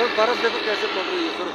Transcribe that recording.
sir बर्फ़ देखो कैसे पड़ रही है सर